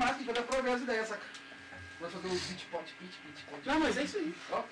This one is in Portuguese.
mais que jogar dar ver as ideias, saca? Vai fazer o beat, pot, pit, pit, pot. Não, mas é isso aí. Ó.